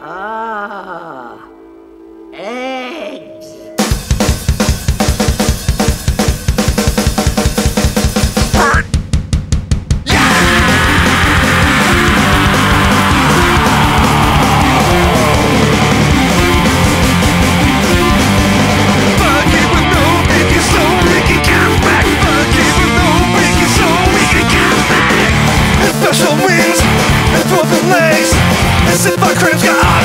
Ah, our crimes got.